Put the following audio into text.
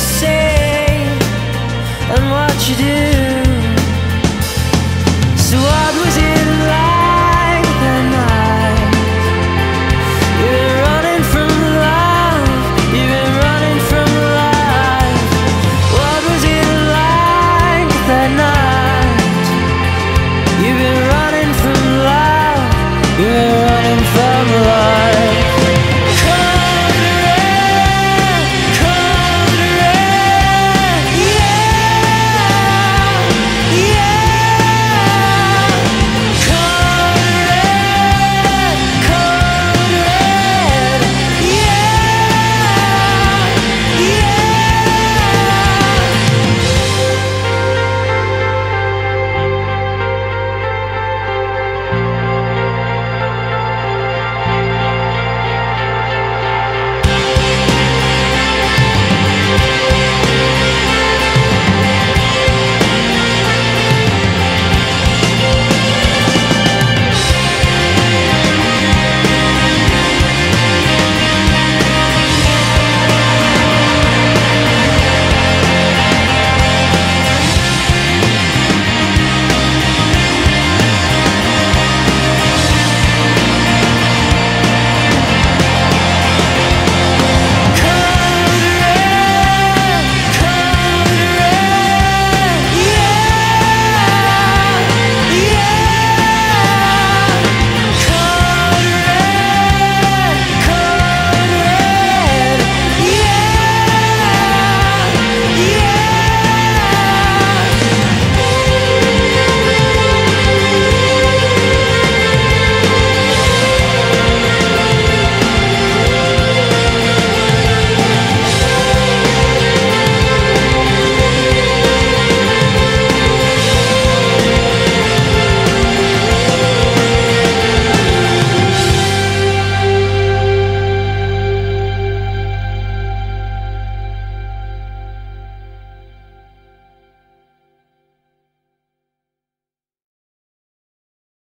say